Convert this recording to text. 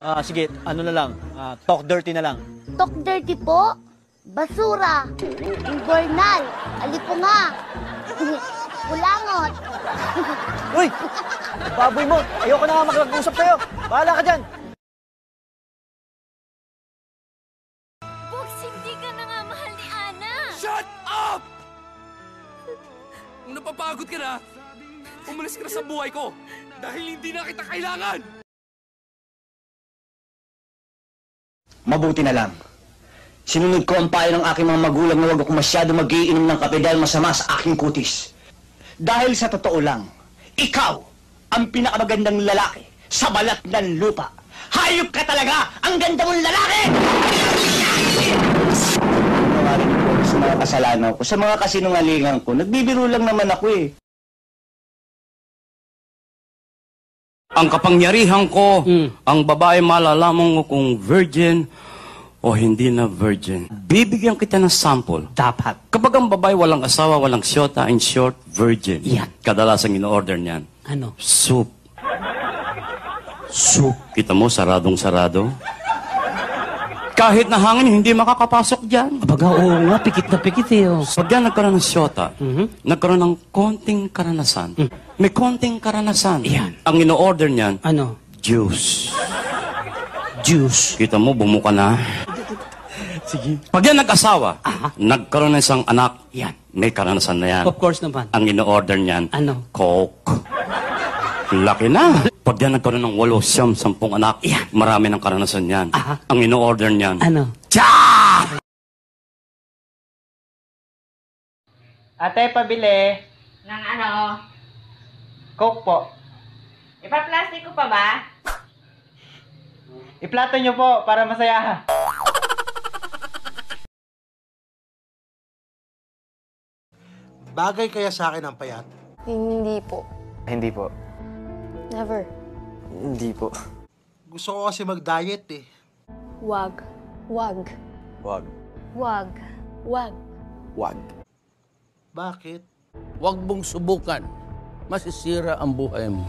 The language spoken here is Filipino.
Ah, sige, ano na lang, ah, talk dirty na lang. Talk dirty po? Basura, imbornal, alipunga, kulangot. Uy! Baboy mo! Ayoko na nga makipag-usap sa'yo! Bahala ka dyan! Bugs, hindi ka na nga mahal ni Ana. Shut up! Kung napapagod ka na, umalis ka na sa buhay ko dahil hindi na kita kailangan! Mabuti na lang. Sinunod ko ang payo ng aking mga magulang na huwag ako masyado magiinom ng kape dahil masama sa aking kutis. Dahil sa totoo lang, ikaw ang pinakamagandang lalaki sa balat ng lupa. Hayop ka talaga! Ang ganda mong lalaki! Nawarin ko sa mga kasalanan ko, sa mga kasinungalingan ko. Nagbibiro lang naman ako eh. Ang kapangyarihan ko, ang babae malalaman mo kung virgin o hindi na virgin. Bibigyan kita ng sample. Dapat. Kapag ang babae walang asawa, walang syota, in short, virgin. Yan. Kadalasang in-order niyan. Ano? Soup. Soup. Kita mo, saradong-sarado. Kahit na hangin, hindi makakapasok dyan. Abaga, oo nga, pikit na pikit eh. Oh. Pag yan nagkaroon ng syota, Mhm. nagkaroon ng konting karanasan. May konting karanasan. Yan. Ang in-order niyan, Ano? juice. Juice. Kita mo, bumuka na. Sige. Pag yan nag-asawa, Aha. nagkaroon ng isang anak, Yan. may karanasan na yan. Of course naman. Ang in-order niyan, Ano? Coke. Laki na. Pag yan nagkaroon ng walo, siyam, sampung anak, Yan. marami ng karanasan yan. Aha. Ang in-order niyan, Ano? Ate, pabili. Ng ano? Coke po. Ipa-plastic ko pa ba? Iplato nyo po para masaya. Bagay kaya sa akin ang payat? Hindi po. Hindi po. Never. Hindi po. Gusto ko kasi mag-diet eh. Wag. Wag. Wag. Wag. Wag. Wag. Bakit? Huwag mong subukan. Masisira ang buhay mo.